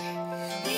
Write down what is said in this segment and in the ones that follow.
You.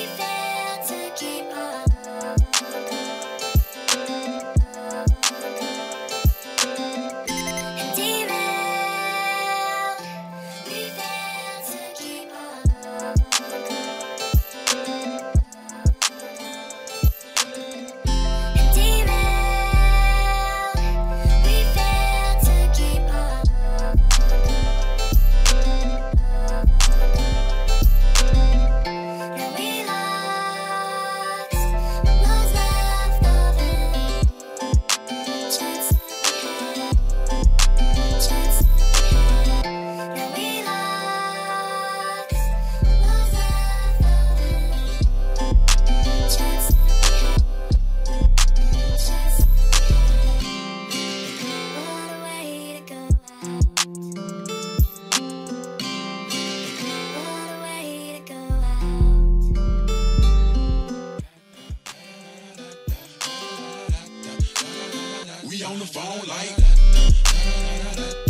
We on the phone like that.